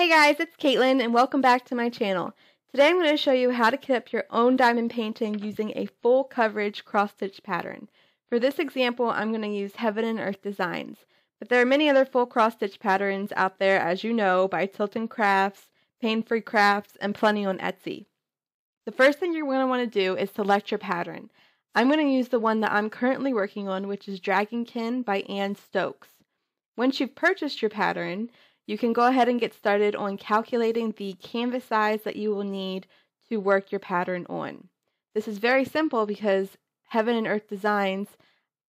Hey guys, it's Kaitlin and welcome back to my channel. Today I'm going to show you how to kit up your own diamond painting using a full coverage cross stitch pattern. For this example I'm going to use Heaven and Earth Designs, but there are many other full cross stitch patterns out there as you know by Tilton Crafts, Paine Free Crafts, and plenty on Etsy. The first thing you're going to want to do is select your pattern. I'm going to use the one that I'm currently working on which is Dragonkin by Anne Stokes. Once you've purchased your pattern, you can go ahead and get started on calculating the canvas size that you will need to work your pattern on. This is very simple because Heaven and Earth Designs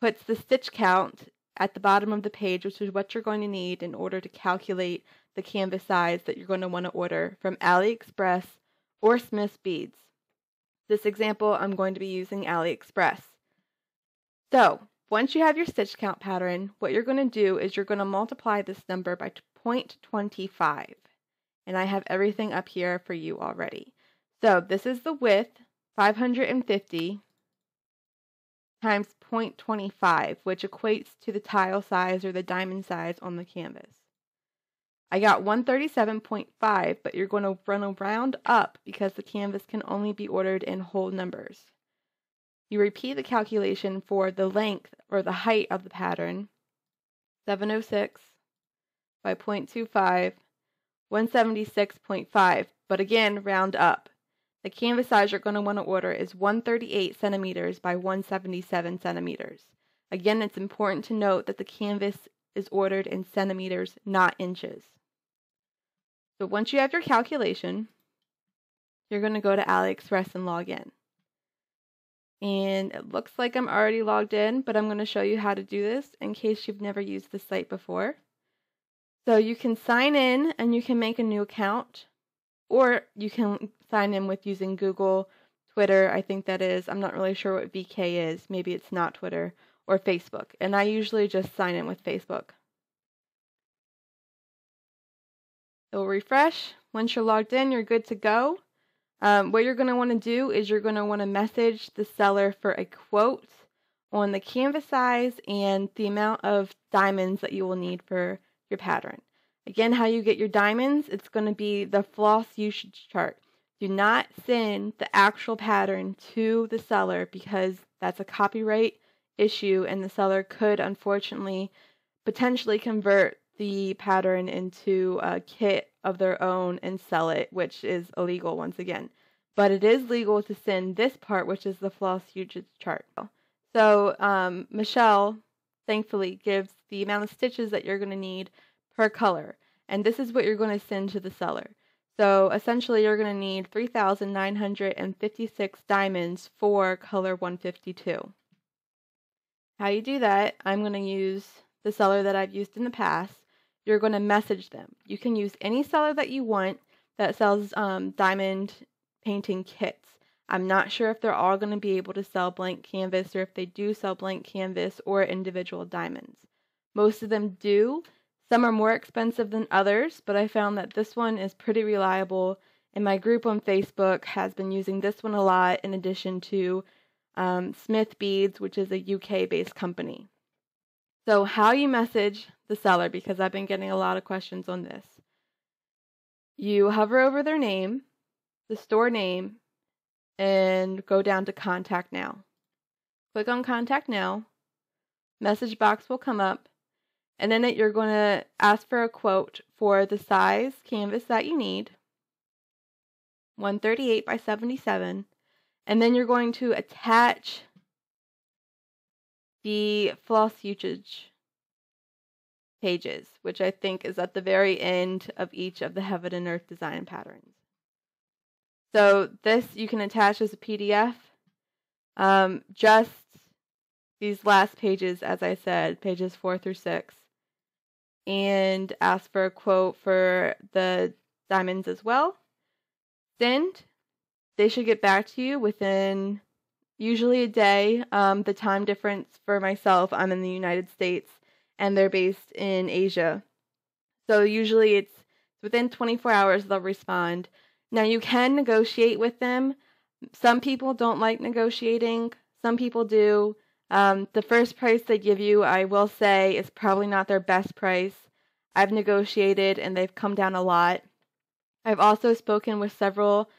puts the stitch count at the bottom of the page, which is what you're going to need in order to calculate the canvas size that you're going to want to order from AliExpress or Smith's Beads. This example, I'm going to be using AliExpress. So, once you have your stitch count pattern, what you're going to do is you're going to multiply this number by 0.25. And I have everything up here for you already. So this is the width, 550 times 0.25, which equates to the tile size or the diamond size on the canvas. I got 137.5, but you're going to run a round up because the canvas can only be ordered in whole numbers. You repeat the calculation for the length or the height of the pattern, 706 by 0.25, 176.5, but again, round up. The canvas size you're going to want to order is 138 centimeters by 177 centimeters. Again, it's important to note that the canvas is ordered in centimeters, not inches. So once you have your calculation, you're going to go to AliExpress and log in. And it looks like I'm already logged in, but I'm going to show you how to do this in case you've never used the site before. So you can sign in and you can make a new account, or you can sign in with using Google, Twitter, I think that is. I'm not really sure what VK is. Maybe it's not Twitter or Facebook. And I usually just sign in with Facebook. It will refresh. Once you're logged in, you're good to go. Um, what you're going to want to do is you're going to want to message the seller for a quote on the canvas size and the amount of diamonds that you will need for your pattern. Again, how you get your diamonds, it's going to be the floss usage chart. Do not send the actual pattern to the seller because that's a copyright issue and the seller could unfortunately potentially convert the pattern into a kit of their own and sell it, which is illegal once again. But it is legal to send this part, which is the floss usage chart. So um, Michelle thankfully gives the amount of stitches that you're going to need per color. And this is what you're going to send to the seller. So essentially you're going to need 3,956 diamonds for color 152. How you do that, I'm going to use the seller that I've used in the past. You're going to message them. You can use any seller that you want that sells um, diamond painting kits. I'm not sure if they're all going to be able to sell blank canvas or if they do sell blank canvas or individual diamonds. Most of them do. Some are more expensive than others, but I found that this one is pretty reliable. And my group on Facebook has been using this one a lot in addition to um, Smith Beads, which is a UK based company. So, how you message the seller, because I've been getting a lot of questions on this. You hover over their name, the store name, and go down to Contact Now. Click on Contact Now. Message box will come up, and then you're going to ask for a quote for the size canvas that you need, 138 by 77, and then you're going to attach the floss usage pages, which I think is at the very end of each of the Heaven and Earth design patterns. So this you can attach as a PDF. Um, just these last pages, as I said, pages four through six, and ask for a quote for the diamonds as well. Send. They should get back to you within usually a day. Um, the time difference for myself, I'm in the United States and they're based in Asia. So usually it's within 24 hours they'll respond. Now you can negotiate with them. Some people don't like negotiating, some people do. Um, the first price they give you, I will say, is probably not their best price. I've negotiated and they've come down a lot. I've also spoken with several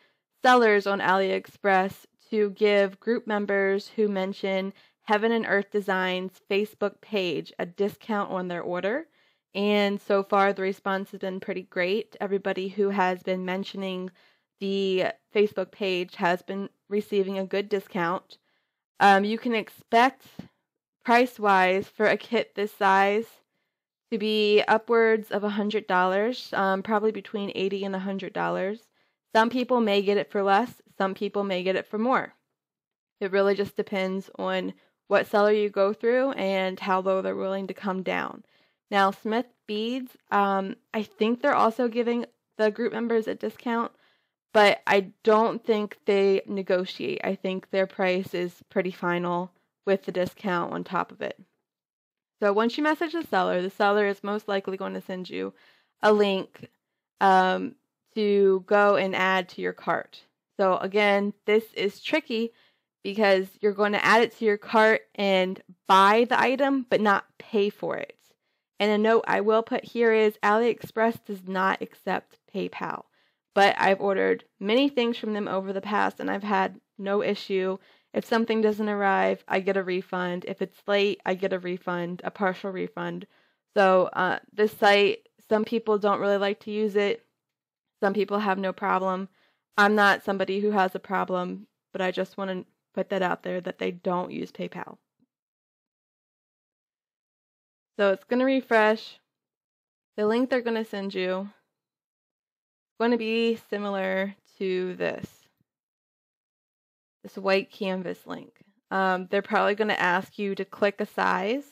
sellers on AliExpress to give group members who mention Heaven and Earth Designs Facebook page a discount on their order. And so far, the response has been pretty great. Everybody who has been mentioning the Facebook page has been receiving a good discount. Um, you can expect, price wise, for a kit this size to be upwards of $100, um, probably between 80 and $100. Some people may get it for less, some people may get it for more. It really just depends on what seller you go through and how low they're willing to come down. Now, Smith Beads, um, I think they're also giving the group members a discount, but I don't think they negotiate. I think their price is pretty final with the discount on top of it. So once you message the seller, the seller is most likely going to send you a link um, to go and add to your cart. So again, this is tricky because you're going to add it to your cart and buy the item, but not pay for it. And a note I will put here is AliExpress does not accept PayPal, but I've ordered many things from them over the past and I've had no issue. If something doesn't arrive, I get a refund. If it's late, I get a refund, a partial refund. So, uh, this site, some people don't really like to use it. Some people have no problem. I'm not somebody who has a problem, but I just want to put that out there that they don't use PayPal. So it's going to refresh. The link they're going to send you is going to be similar to this this white canvas link. Um, they're probably going to ask you to click a size.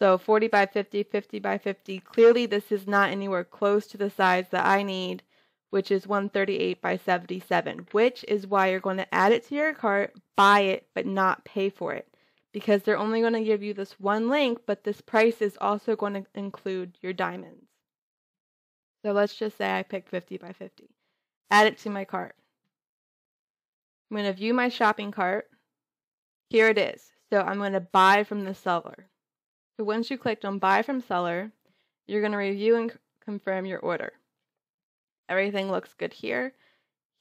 So 40 by 50, 50 by 50. Clearly, this is not anywhere close to the size that I need which is 138 by 77, which is why you're going to add it to your cart, buy it, but not pay for it. Because they're only going to give you this one link, but this price is also going to include your diamonds. So let's just say I pick 50 by 50. Add it to my cart. I'm going to view my shopping cart. Here it is. So I'm going to buy from the seller. So once you clicked on buy from seller, you're going to review and confirm your order. Everything looks good here.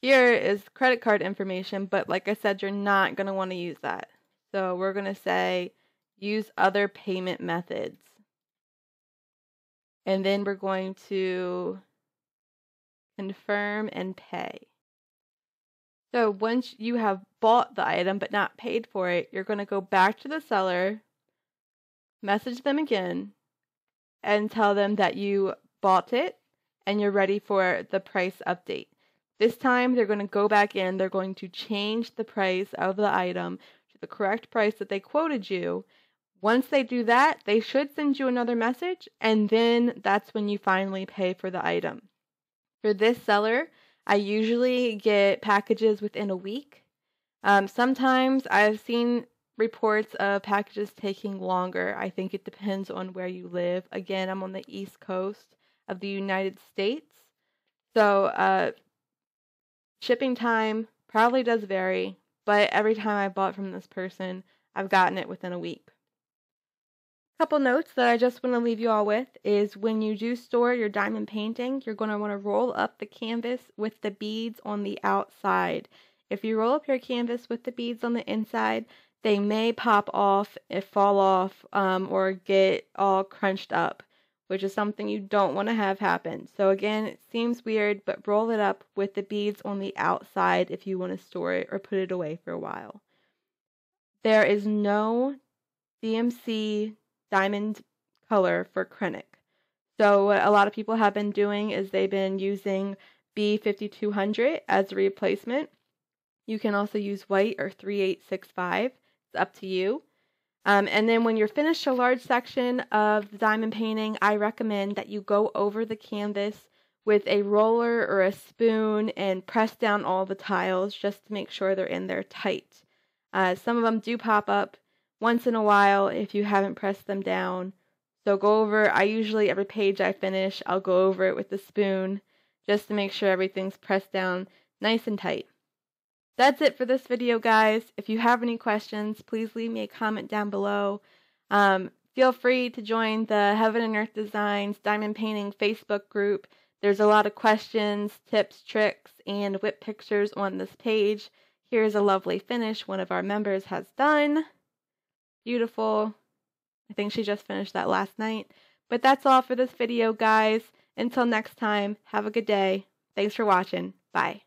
Here is credit card information, but like I said, you're not going to want to use that. So we're going to say use other payment methods. And then we're going to confirm and pay. So once you have bought the item but not paid for it, you're going to go back to the seller, message them again, and tell them that you bought it and you're ready for the price update. This time they're going to go back in, they're going to change the price of the item the correct price that they quoted you. Once they do that, they should send you another message, and then that's when you finally pay for the item. For this seller, I usually get packages within a week. Um, sometimes I've seen reports of packages taking longer. I think it depends on where you live. Again, I'm on the East Coast of the United States. So, uh, shipping time probably does vary, but every time I bought from this person, I've gotten it within a week. Couple notes that I just want to leave you all with is when you do store your diamond painting, you're going to want to roll up the canvas with the beads on the outside. If you roll up your canvas with the beads on the inside, they may pop off, if fall off, um, or get all crunched up which is something you don't want to have happen. So again, it seems weird, but roll it up with the beads on the outside if you want to store it or put it away for a while. There is no DMC diamond color for Kreinik. So what a lot of people have been doing is they've been using B5200 as a replacement. You can also use white or 3865. It's up to you. Um, and then when you're finished a large section of the diamond painting, I recommend that you go over the canvas with a roller or a spoon and press down all the tiles just to make sure they're in there tight. Uh, some of them do pop up once in a while if you haven't pressed them down. So go over, I usually, every page I finish, I'll go over it with the spoon just to make sure everything's pressed down nice and tight. That's it for this video, guys. If you have any questions, please leave me a comment down below. Um, feel free to join the Heaven and Earth Designs Diamond Painting Facebook group. There's a lot of questions, tips, tricks, and WIP pictures on this page. Here's a lovely finish one of our members has done. Beautiful. I think she just finished that last night. But that's all for this video, guys. Until next time, have a good day. Thanks for watching. Bye.